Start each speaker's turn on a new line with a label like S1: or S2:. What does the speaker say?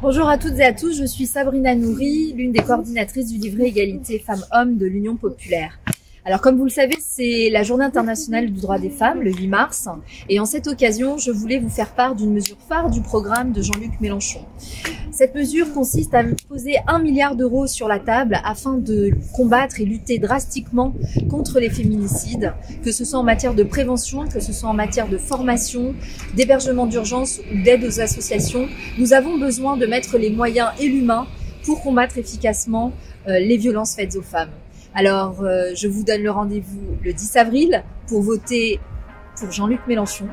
S1: Bonjour à toutes et à tous, je suis Sabrina Nouri, l'une des coordinatrices du livret égalité femmes-hommes de l'Union populaire. Alors comme vous le savez, c'est la journée internationale du droit des femmes, le 8 mars, et en cette occasion, je voulais vous faire part d'une mesure phare du programme de Jean-Luc Mélenchon. Cette mesure consiste à poser un milliard d'euros sur la table afin de combattre et lutter drastiquement contre les féminicides, que ce soit en matière de prévention, que ce soit en matière de formation, d'hébergement d'urgence ou d'aide aux associations. Nous avons besoin de mettre les moyens et l'humain pour combattre efficacement euh, les violences faites aux femmes. Alors, euh, je vous donne le rendez-vous le 10 avril pour voter pour Jean-Luc Mélenchon.